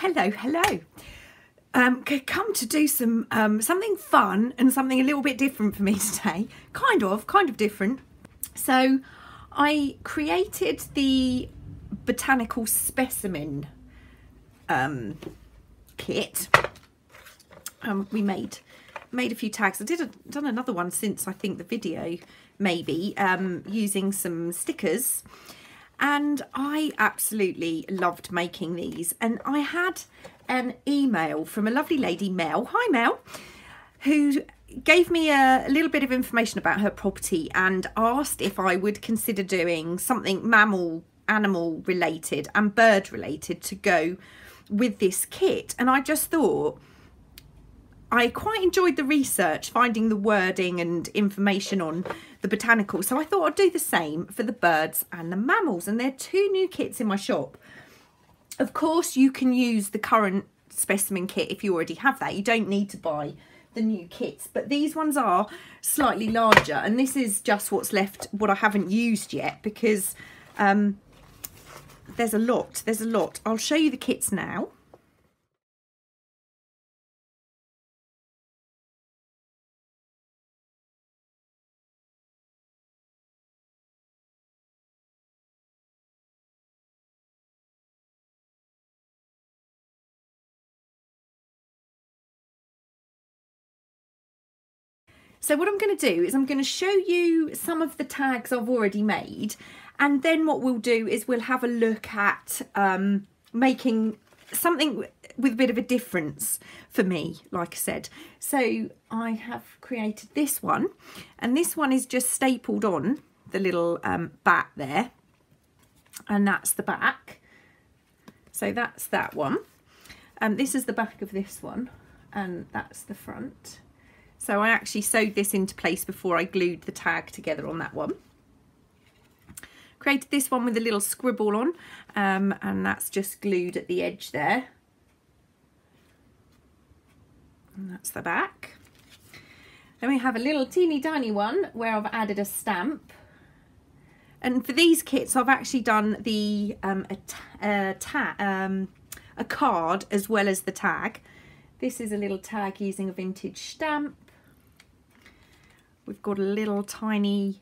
Hello, hello. Um, come to do some um, something fun and something a little bit different for me today. Kind of, kind of different. So I created the botanical specimen um, kit. Um, we made made a few tags. I did a, done another one since I think the video maybe um, using some stickers and I absolutely loved making these. And I had an email from a lovely lady Mel. Hi Mel. Who gave me a, a, little bit of information about her property and asked if I would consider doing something mammal animal related and bird related to go with this kit. And I just thought I quite enjoyed the research, finding the wording and information on the botanical. So I thought I'd do the same for the birds and the mammals. And they're two new kits in my shop. Of course, you can use the current specimen kit if you already have that. You don't need to buy the new kits. But these ones are slightly larger. And this is just what's left, what I haven't used yet because um, there's a lot. There's a lot. I'll show you the kits now. So what I'm going to do is I'm going to show you some of the tags I've already made and then what we'll do is we'll have a look at um, making something with a bit of a difference for me like I said. So I have created this one and this one is just stapled on the little um, back there and that's the back. So that's that one. Um, this is the back of this one and that's the front so I actually sewed this into place before I glued the tag together on that one. Created this one with a little scribble on um, and that's just glued at the edge there. And that's the back. Then we have a little teeny tiny one where I've added a stamp. And for these kits, I've actually done the um, a, a, um, a card as well as the tag. This is a little tag using a vintage stamp. We've got a little tiny,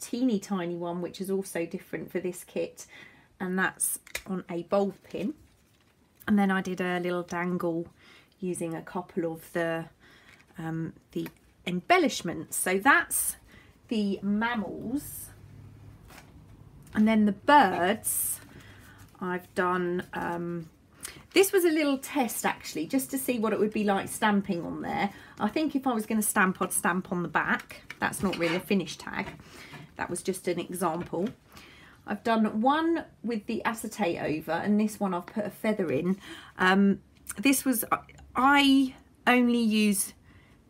teeny tiny one, which is also different for this kit. And that's on a bulb pin. And then I did a little dangle using a couple of the, um, the embellishments. So that's the mammals. And then the birds, I've done um, this was a little test actually, just to see what it would be like stamping on there. I think if I was going to stamp, I'd stamp on the back. That's not really a finish tag. That was just an example. I've done one with the acetate over and this one I've put a feather in. Um, this was, I only use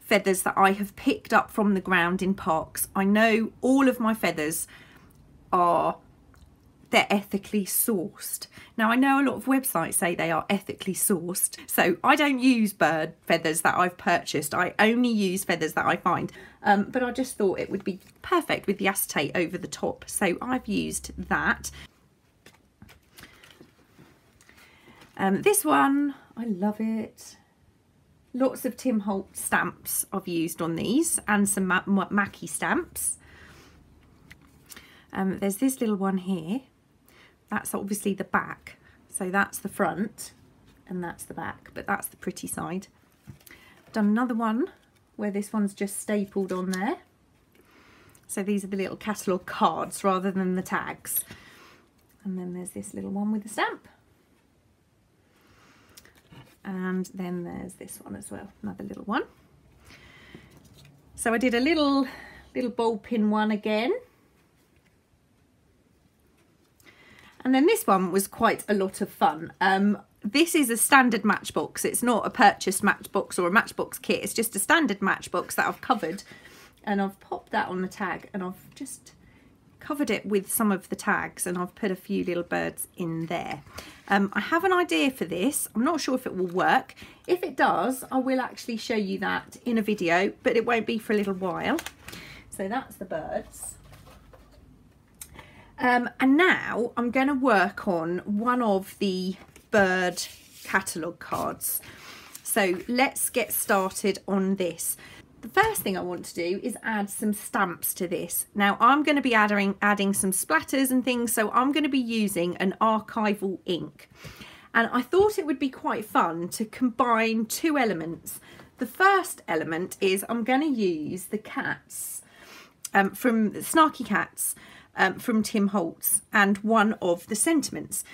feathers that I have picked up from the ground in parks. I know all of my feathers are they're ethically sourced. Now I know a lot of websites say they are ethically sourced, so I don't use bird feathers that I've purchased. I only use feathers that I find, um, but I just thought it would be perfect with the acetate over the top, so I've used that. Um, this one, I love it. Lots of Tim Holtz stamps I've used on these and some Mackie stamps. Um, there's this little one here that's obviously the back. So that's the front and that's the back, but that's the pretty side. done another one where this one's just stapled on there. So these are the little catalogue cards rather than the tags. And then there's this little one with the stamp. And then there's this one as well, another little one. So I did a little little ball pin one again And then this one was quite a lot of fun. Um, this is a standard matchbox. It's not a purchased matchbox or a matchbox kit. It's just a standard matchbox that I've covered. And I've popped that on the tag and I've just covered it with some of the tags and I've put a few little birds in there. Um, I have an idea for this. I'm not sure if it will work. If it does, I will actually show you that in a video, but it won't be for a little while. So that's the birds. Um, and now I'm going to work on one of the bird catalogue cards. So let's get started on this. The first thing I want to do is add some stamps to this. Now I'm going to be adding, adding some splatters and things, so I'm going to be using an archival ink. And I thought it would be quite fun to combine two elements. The first element is I'm going to use the cats um, from Snarky Cats um, from Tim Holtz and one of the sentiments.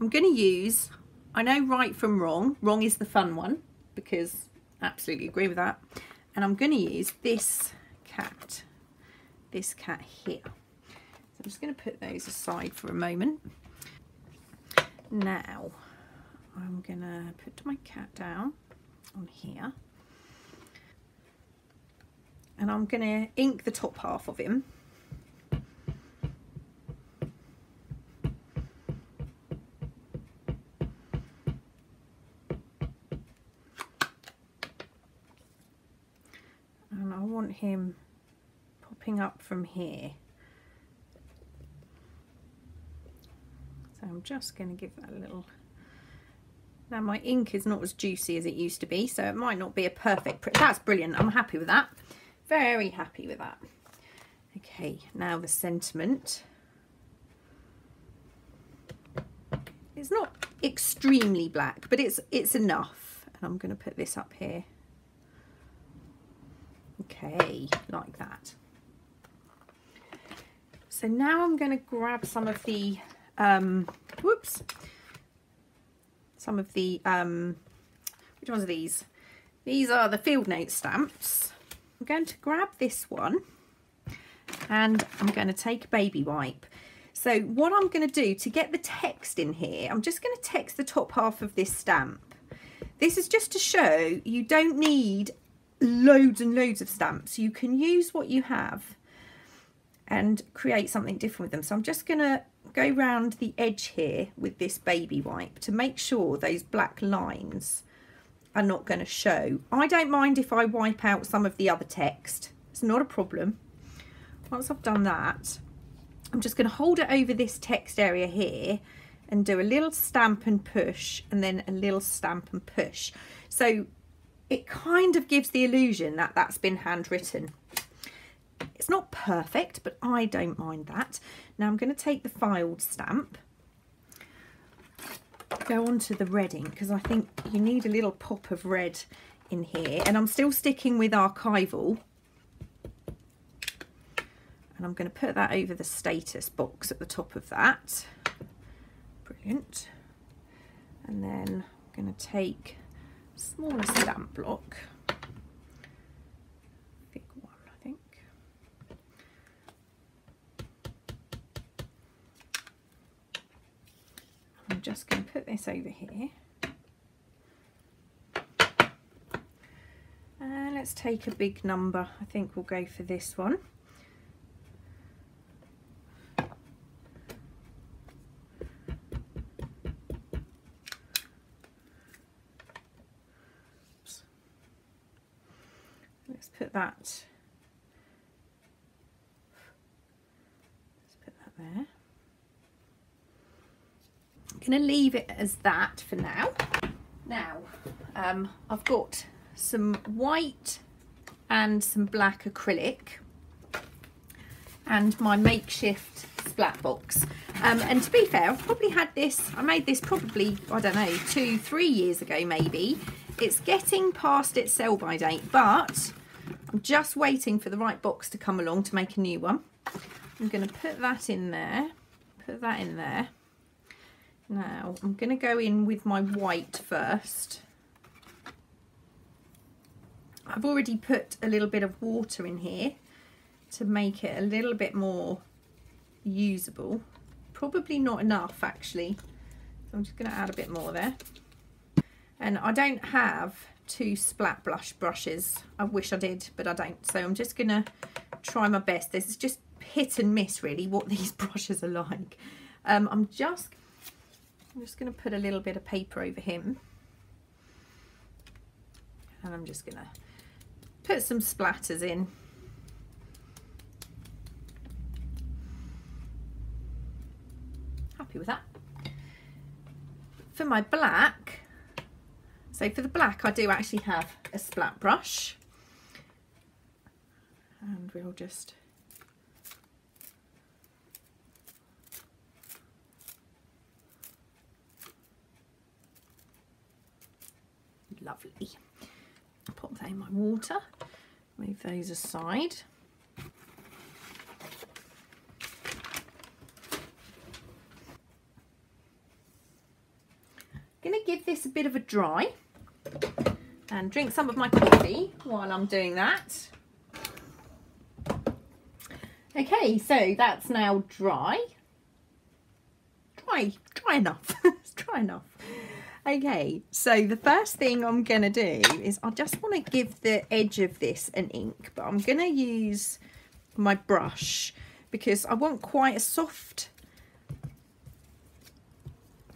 I'm going to use, I know right from wrong, wrong is the fun one because I absolutely agree with that. And I'm going to use this cat, this cat here. So I'm just going to put those aside for a moment. Now I'm going to put my cat down on here and I'm going to ink the top half of him and I want him popping up from here so I'm just going to give that a little now my ink is not as juicy as it used to be so it might not be a perfect that's brilliant I'm happy with that very happy with that. Okay, now the sentiment. It's not extremely black, but it's it's enough. And I'm going to put this up here. Okay, like that. So now I'm going to grab some of the, um, whoops, some of the, um, which ones are these? These are the field note stamps. I'm going to grab this one and I'm going to take a baby wipe. So what I'm going to do to get the text in here, I'm just going to text the top half of this stamp. This is just to show you don't need loads and loads of stamps. You can use what you have and create something different with them. So I'm just going to go round the edge here with this baby wipe to make sure those black lines are not going to show. I don't mind if I wipe out some of the other text. It's not a problem. Once I've done that, I'm just going to hold it over this text area here and do a little stamp and push and then a little stamp and push. So it kind of gives the illusion that that's been handwritten. It's not perfect, but I don't mind that. Now I'm going to take the filed stamp go on to the red ink, because I think you need a little pop of red in here and I'm still sticking with archival and I'm going to put that over the status box at the top of that brilliant and then I'm going to take smaller stamp block big one I think I'm just going to put this over here. And let's take a big number. I think we'll go for this one. Let's put that, let's put that there I'm going to leave it as that for now. Now, um, I've got some white and some black acrylic and my makeshift splat box. Um, and to be fair, I've probably had this, I made this probably, I don't know, two, three years ago maybe. It's getting past its sell by date, but I'm just waiting for the right box to come along to make a new one. I'm going to put that in there, put that in there. Now I'm going to go in with my white first. I've already put a little bit of water in here to make it a little bit more usable. Probably not enough actually. So I'm just going to add a bit more there. And I don't have two splat blush brushes. I wish I did, but I don't. So I'm just going to try my best. This is just hit and miss really what these brushes are like. Um, I'm just I'm just going to put a little bit of paper over him. And I'm just going to put some splatters in. Happy with that. For my black, So for the black, I do actually have a splat brush. And we'll just lovely. Pop that in my water, move those aside. I'm Gonna give this a bit of a dry and drink some of my coffee while I'm doing that. Okay, so that's now dry. Dry, dry enough. dry enough. Okay, so the first thing I'm to do is I just want to give the edge of this an ink, but I'm to use my brush because I want quite a soft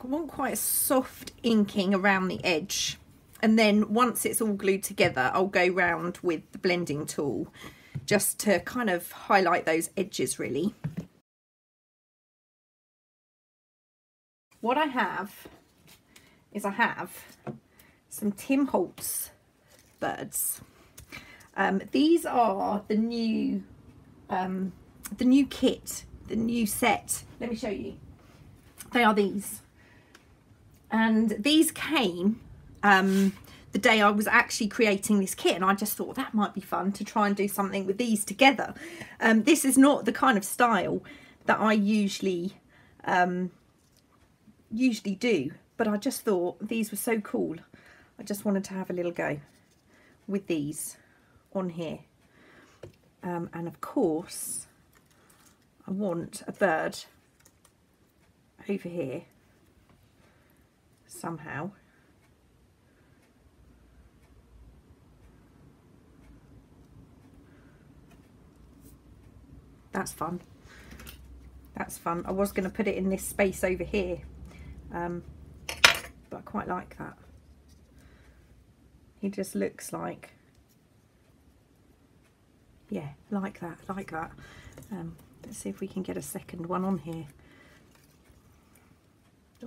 I want quite a soft inking around the edge and then once it's all glued together I'll go round with the blending tool just to kind of highlight those edges really. What I have is I have some Tim Holtz birds. Um, these are the new um, the new kit, the new set. Let me show you. They are these. And these came um, the day I was actually creating this kit and I just thought that might be fun to try and do something with these together. Um, this is not the kind of style that I usually um, usually do but I just thought these were so cool. I just wanted to have a little go with these on here. Um, and of course, I want a bird over here somehow. That's fun. That's fun. I was going to put it in this space over here. Um, but I quite like that. He just looks like, yeah, like that, like that. Um, let's see if we can get a second one on here.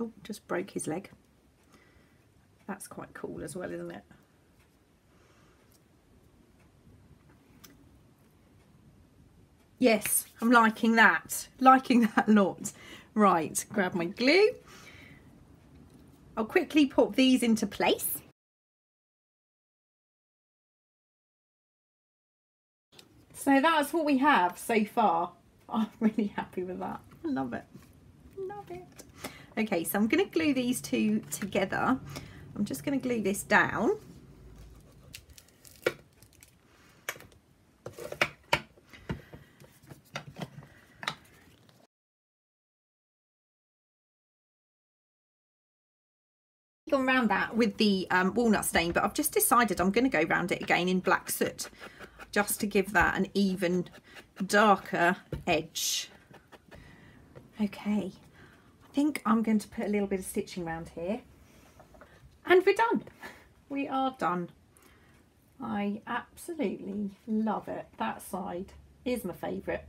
Oh, just broke his leg. That's quite cool as well, isn't it? Yes, I'm liking that. Liking that a lot. Right, grab my glue. I'll quickly put these into place. So that's what we have so far. I'm really happy with that. I love it. Love it. Okay, so I'm going to glue these two together. I'm just going to glue this down. gone around that with the um, walnut stain, but I've just decided I'm going to go around it again in black soot, just to give that an even darker edge. Okay, I think I'm going to put a little bit of stitching around here. And we're done. We are done. I absolutely love it. That side is my favourite.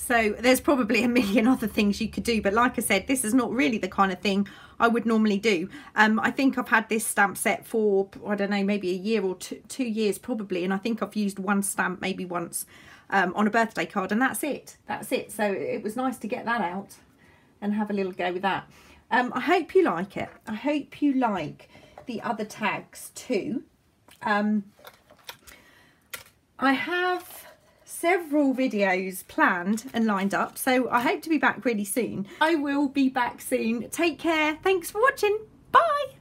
So there's probably a million other things you could do. But like I said, this is not really the kind of thing I would normally do. Um, I think I've had this stamp set for, I don't know, maybe a year or two, two years probably. And I think I've used one stamp maybe once um, on a birthday card and that's it. That's it. So it was nice to get that out and have a little go with that. Um, I hope you like it. I hope you like the other tags too. Um, I have several videos planned and lined up so I hope to be back really soon. I will be back soon. Take care. Thanks for watching. Bye.